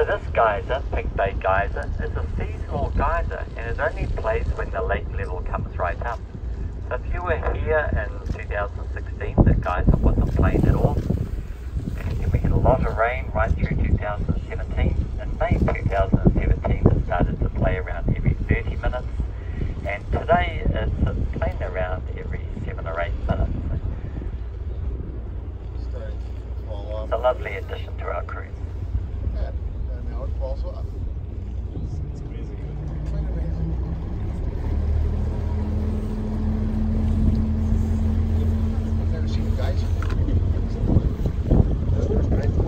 So this geyser, Pink Bay Geyser, is a seasonal geyser and is only plays when the lake level comes right up. So if you were here in 2016, the geyser wasn't playing at all. And we had a lot of rain right through 2017. In May 2017, it started to play around every 30 minutes. And today it's playing around every 7 or 8 minutes. Starting to fall off. It's a lovely addition to our cruise. Yeah,